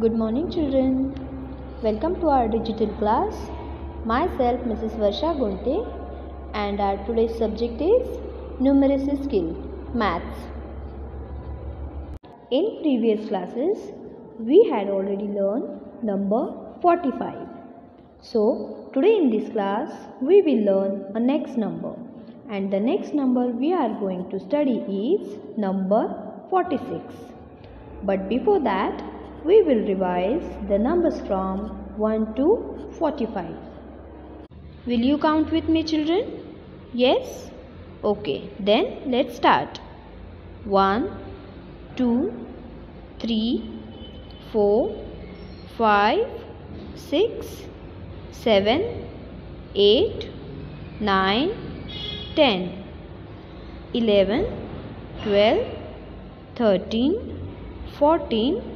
Good morning, children. Welcome to our digital class. Myself, Mrs. Varsha Gunte, and our today's subject is numeracy skill, maths. In previous classes, we had already learned number 45. So, today in this class, we will learn a next number, and the next number we are going to study is number 46. But before that, we will revise the numbers from 1 to 45. Will you count with me, children? Yes? Okay, then let's start. 1, 2, 3, 4, 5, 6, 7, 8, 9, 10, 11, 12, 13, 14,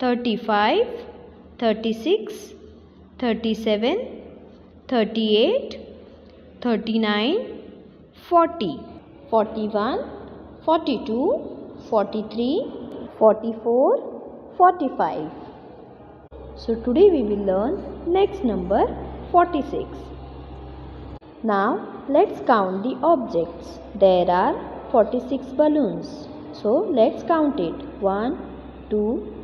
35, 36, 37, 38, 39, 40, 41, 42, 43, 44, 45. So today we will learn next number 46. Now let's count the objects. There are 46 balloons. So let's count it 1, 2,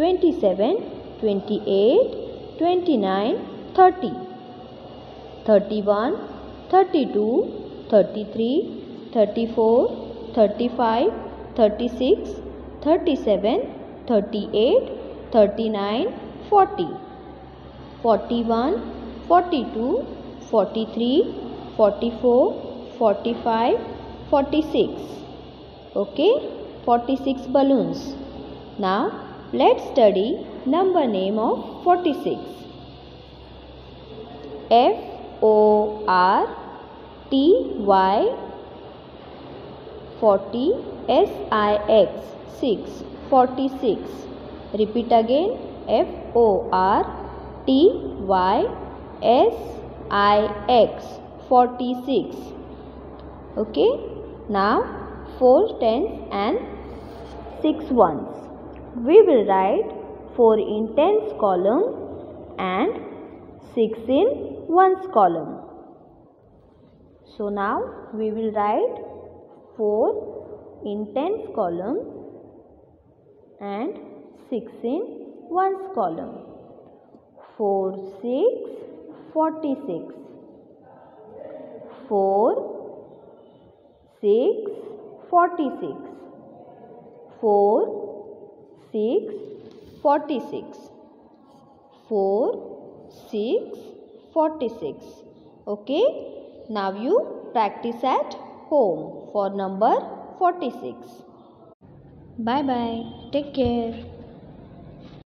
27, 28, 29, 30, 31, 32, 33, 34, 35, 36, 37, 38, 39, 40, 41, 42, 43, 44, 45, 46. Okay, 46 balloons. Now let's study number name of 46. F O R T Y 40 S I X 6 46. Repeat again F O R T Y S I X 46. Okay, now 4 tens and 6 ones. We will write 4 in tens column and 6 in ones column. So now we will write 4 in tens column and 6 in ones column. 4 6 46 4 6 46 4 6 46 4 6 46 okay? Now you practice at home for number 46 bye bye take care